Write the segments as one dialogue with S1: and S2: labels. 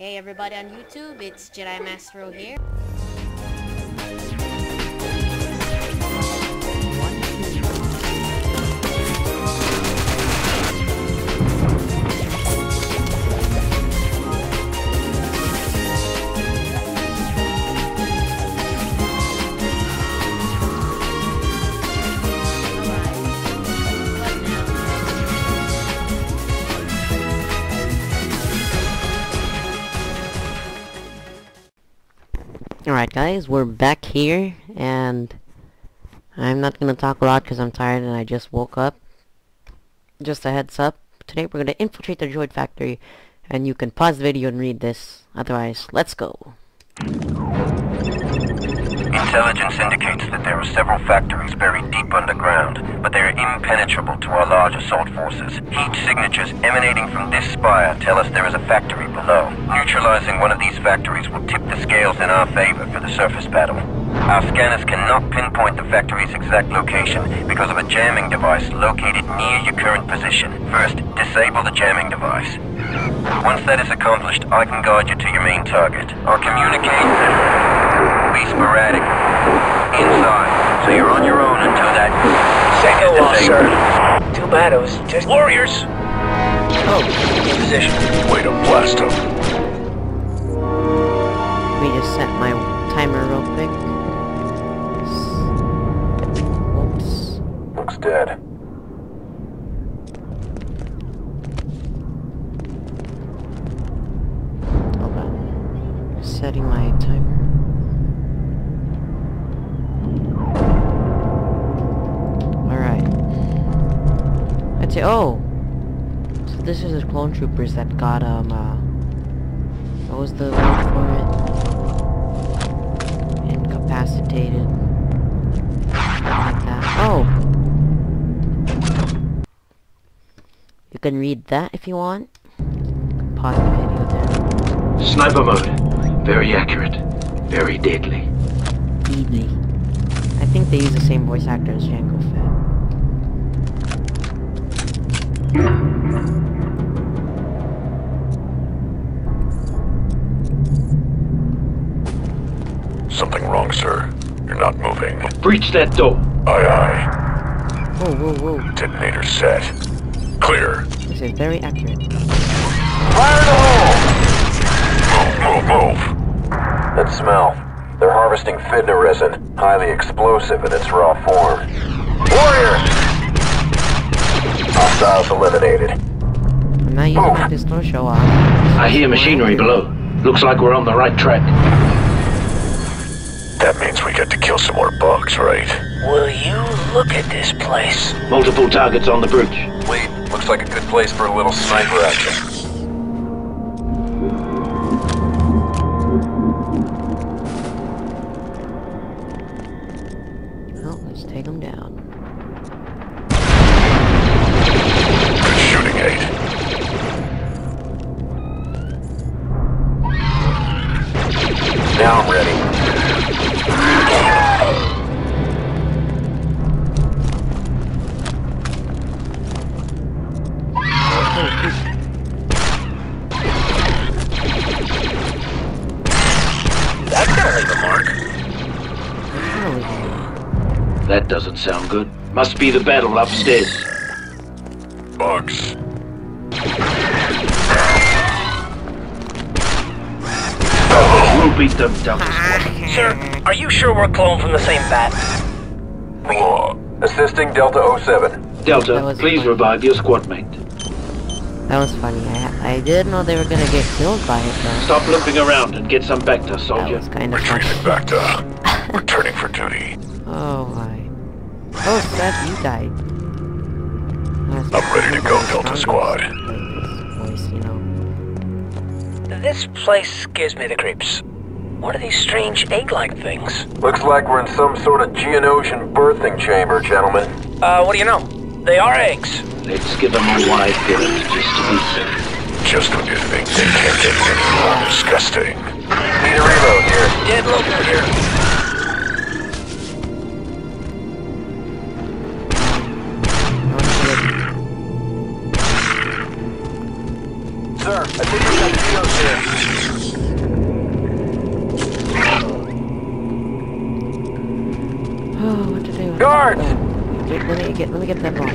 S1: Hey everybody on YouTube, it's Jedi Mastero here.
S2: Alright guys, we're back here, and I'm not gonna talk a lot because I'm tired and I just woke up. Just a heads up, today we're gonna infiltrate the droid factory, and you can pause the video and read this, otherwise, let's go.
S3: Intelligence indicates that there are several factories buried deep underground, but they are impenetrable to our large assault forces. Heat signatures emanating from this spire tell us there is a factory below. Neutralizing one of these factories will tip the scales in our favor for the surface battle. Our scanners cannot pinpoint the factory's exact location because of a jamming device located near your current position. First, disable the jamming device. Once that is accomplished, I can guide you to your main target. Our communication will be sporadic. Inside, so you're on your own until that
S4: Second
S3: is
S4: loss,
S3: disabled.
S4: sir. Too bad it was just warriors.
S2: Oh,
S4: In position.
S3: Way to blast him.
S2: We just set my timer real quick. Oh! So this is the clone troopers that got, um, uh... What was the word for it? Incapacitated. Like that. Oh! You can read that if you want. Pause the video there.
S5: Sniper mode. Very accurate. Very deadly.
S2: Deedly. I think they use the same voice actor as Jango
S3: Something wrong, sir. You're not moving.
S5: Breach that door.
S3: Aye, aye.
S2: Whoa, whoa, whoa.
S3: Detonator set. Clear.
S2: This is very accurate.
S3: Fire in the hole! Move, move, move. That smell. They're harvesting fidna resin, highly explosive in its raw form. Warrior! Hostiles eliminated.
S2: I'm not using my pistol show off.
S5: I hear machinery below. Looks like we're on the right track.
S3: That means we get to kill some more bugs, right?
S4: Will you look at this place?
S5: Multiple targets on the bridge.
S3: Wait, looks like a good place for a little sniper action.
S5: That doesn't sound good. Must be the battle upstairs.
S3: Bugs.
S5: We'll beat them, Delta
S4: Sir, are you sure we're cloned from the same bat?
S3: Assisting Delta 07.
S5: Delta, please
S2: fine.
S5: revive your squad mate.
S2: That was funny. I, I didn't know they were gonna get killed by it though.
S5: Stop limping around and get some back to
S2: That
S5: soldier.
S2: was kind of funny.
S3: back returning for duty.
S2: Oh my. Oh, Sev, you died.
S3: I'm ready to go, Delta Squad.
S2: Voice, you know.
S4: This place gives me the creeps. What are these strange egg-like things?
S3: Looks like we're in some sort of Geonosian birthing chamber, gentlemen.
S4: Uh, what do you know? They are eggs.
S5: Let's give them a wide berth just to be safe.
S3: Just when you think they can't get any more disgusting. Need a reload here.
S4: Dead local here.
S3: I think we got kilos. Oh,
S5: what to do? Guard!
S2: Wait, let me get, let me get that bomb.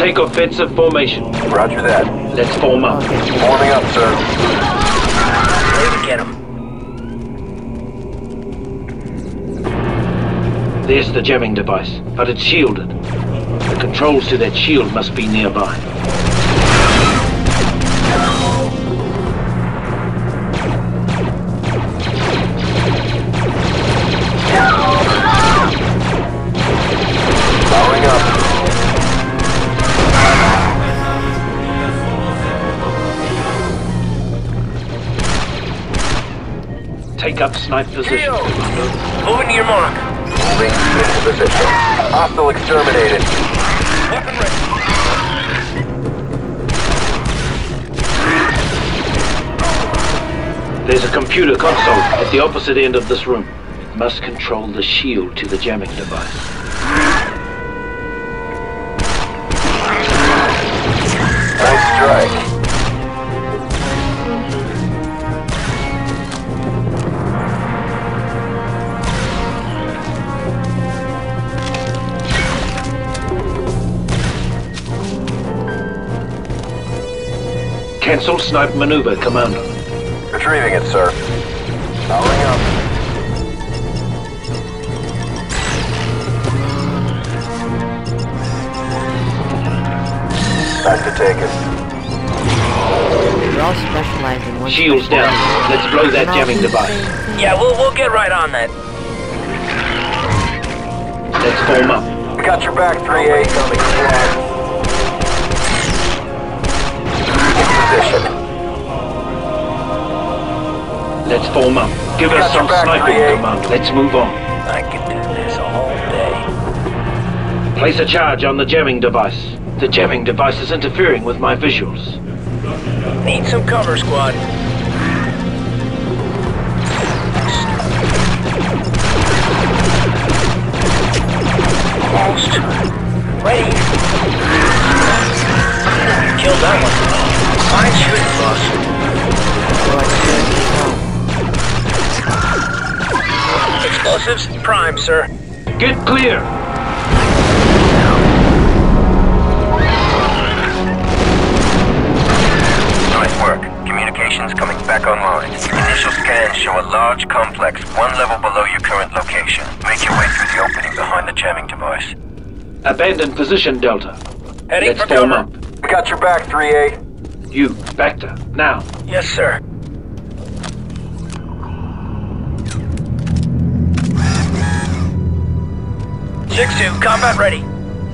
S5: Take offensive formation.
S3: Roger that.
S5: Let's form up.
S3: Forming up, sir.
S5: Ready to get him. There's the jamming device, but it's shielded. The controls to that shield must be nearby. Take up snipe position.
S3: Moving to your mark. Moving into position. Hostile exterminated. Weapon ready.
S5: There's a computer console at the opposite end of this room. It must control the shield to the jamming device. Cancel snipe maneuver, Commander.
S3: Retrieving it, sir. Powering up. Bacta taken.
S2: We're all specialized in one
S5: Shields down. Let's blow that jamming device. Yeah, we'll we'll get right on that. Let's form up.
S3: We got your back, 3-8. Coming squad. Position.
S5: Let's form up. Give us
S3: Got
S5: some sniping, 3-8. Let's move on. I can do this all day. Place a charge on the jamming device. The jamming device is interfering with my visuals.
S4: Need some cover, squad. Explosives, prime, sir.
S5: Get clear!
S3: Nice work. Communications coming back online. Initial scans show a large complex one level below your current location. Make your way through the opening behind the jamming device.
S5: Abandon position, Delta.
S4: Heading
S5: Let's
S4: for
S5: form
S4: cover.
S5: up.
S3: We got your back, 3-8.
S5: You, Bacta, now.
S4: Yes, sir. Six two, combat ready.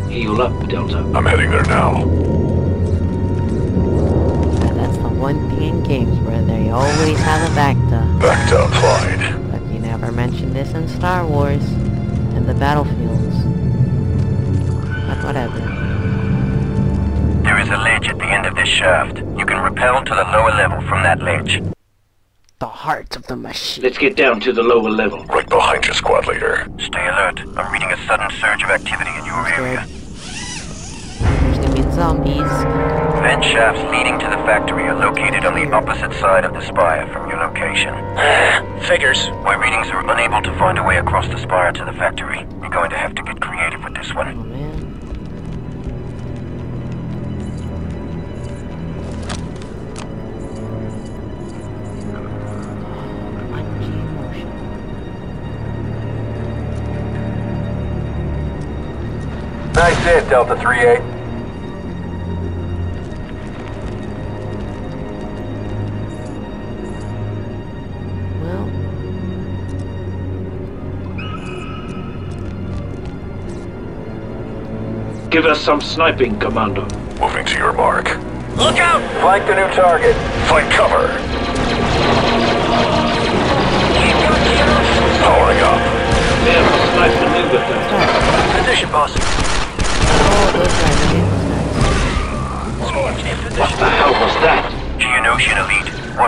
S5: Heal up, Delta.
S6: I'm heading there now.
S2: And that's the one thing in games where they always have a Bacta.
S6: Back to applied.
S2: But you never mention this in Star Wars. And the battlefields. But whatever.
S3: There is a ledge at the end of this shaft. You can rappel to the lower level from that ledge.
S2: The heart of the machine.
S5: Let's get down to the lower level.
S6: Right behind you, squad leader.
S3: Stay alert. I'm reading a sudden surge of activity in your area.
S2: There's gonna be zombies.
S3: Vent shafts leading to the factory are located on the opposite side of the spire from your location.
S4: Figures.
S3: My readings are unable to find a way across the spire to the factory. You're going to have to get creative with this one. Nice hit, Delta 3-8.
S2: Well,
S5: Give us some sniping, Commander.
S6: Moving to your mark.
S4: Look out!
S3: Flank the new target.
S6: Find cover. Powering up.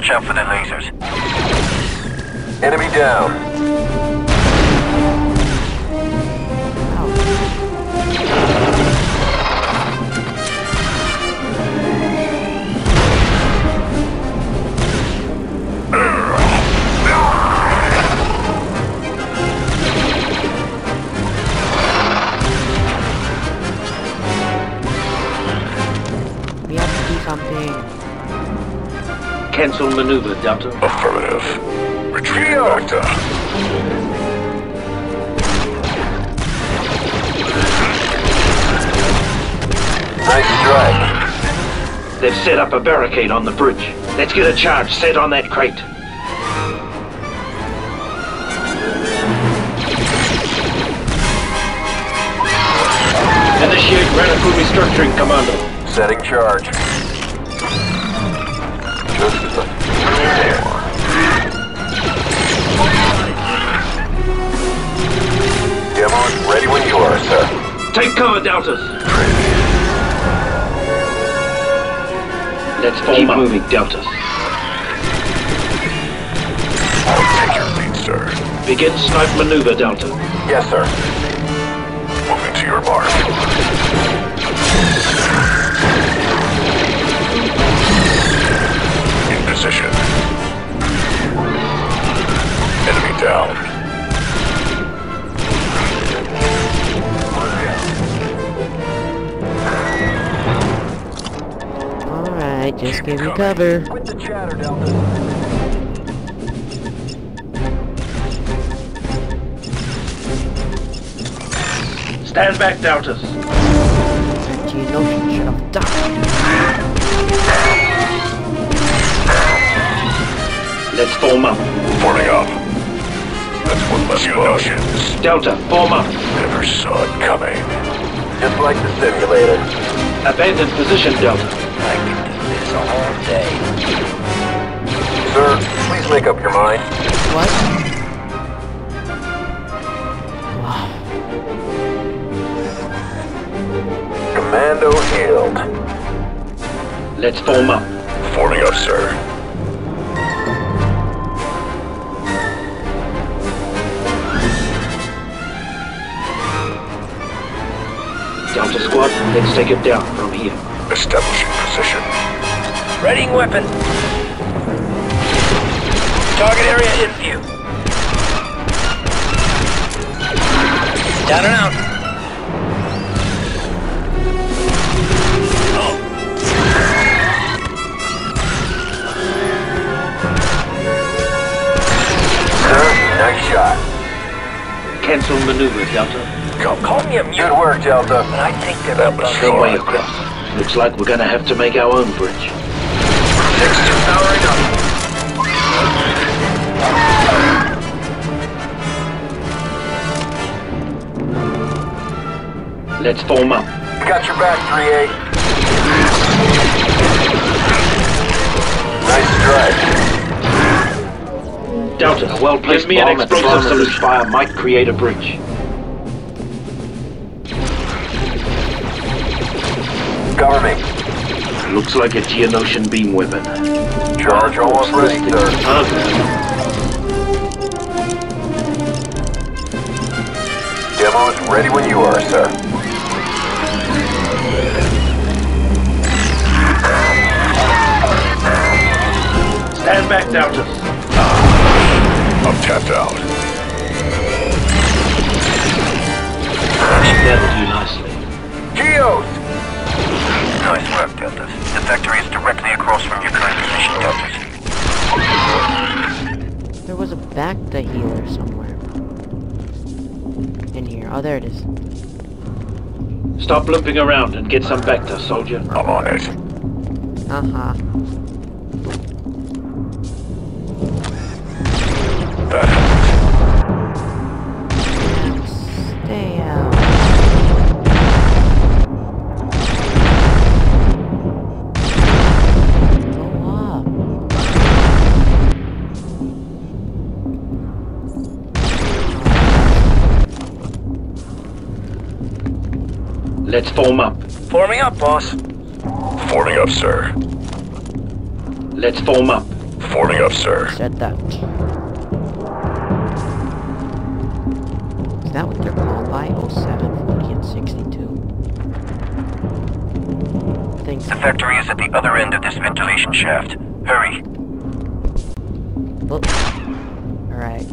S7: Watch out for the lasers.
S6: Enemy down.
S5: Cancel maneuver, Delta.
S6: Affirmative. Retreat Vector.
S7: Nice strike.
S5: They've set up a barricade on the bridge. Let's get a charge set on that crate. Initiate radical restructuring, Commander.
S7: Setting charge. Just ready when you are, sir.
S5: Take cover, Deltas. Let's form Keep moving, Deltas.
S6: I'll take your lead, sir.
S5: Begin snipe maneuver, Delta.
S7: Yes, sir.
S6: Moving to your mark.
S2: Give me cover.
S7: Quit the chatter, Delta.
S5: Stand back, Deltas.
S2: Geonosian should have died.
S5: Let's form up.
S6: Forming up. That's one less Geonosians.
S5: Delta, form up.
S6: Never saw it coming.
S7: Just like the simulator.
S5: Abandon position, Delta.
S7: I can do this all day. Sir, please make up your mind.
S2: What?
S7: Commando healed.
S5: Let's form up.
S6: Forming up, sir.
S5: Delta squad, let's take it down from here.
S6: Establishing position.
S4: Readying weapon. Target area in view. Down and out.
S7: Sir, nice shot.
S5: Cancel maneuver, Delta.
S6: Come,
S4: Call me a
S7: Good work, Delta.
S4: but I think they're
S6: That
S4: not
S6: was
S4: done.
S5: Way across. Looks like we're gonna have to make our own bridge. Let's form up.
S7: Got your back, 3-8. Nice strike.
S5: Delta, a well-placed
S7: Give me an
S5: bomb at
S7: explosive
S5: Bravo fire might create a breach.
S7: Cover me.
S5: Looks like a Geonosian beam weapon.
S7: Charge almost ready, sir. Demos ready when you are, sir.
S5: Stand back, Delta.
S6: I'm tapped out.
S5: That'll
S3: Nice work, Deltas. The factory is directly across from your current position, Deltas.
S2: There was a Bacta healer somewhere. In here. Oh, there it is.
S5: Stop limping around and get some Bacta, soldier.
S6: I'm on it.
S2: Uh-huh.
S6: That
S5: Let's form up.
S4: Forming up, boss.
S6: Forming up, sir.
S5: Let's form up.
S6: Forming up, sir.
S2: Said that. Is that what they're called by? 07, 40, and 62? Thanks.
S3: The factory is at the other end of this ventilation shaft. Hurry.
S2: Whoop. Alright.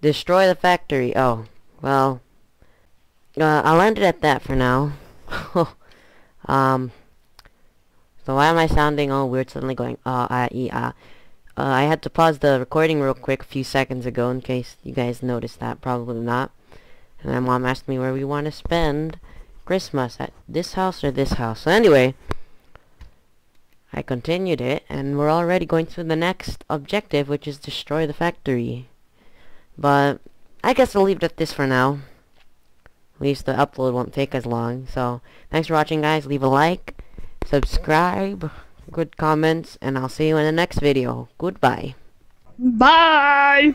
S2: Destroy the factory. Oh, well. Uh, I'll end it at that for now. um. So why am I sounding all weird suddenly going, uh, ah, e, ah. Uh, I had to pause the recording real quick a few seconds ago in case you guys noticed that. Probably not. And my mom asked me where we want to spend Christmas. At this house or this house. So anyway. I continued it, and we're already going to the next objective, which is destroy the factory. But, I guess I'll leave it at this for now. At least the upload won't take as long. So, thanks for watching, guys. Leave a like, subscribe, good comments, and I'll see you in the next video. Goodbye.
S8: Bye!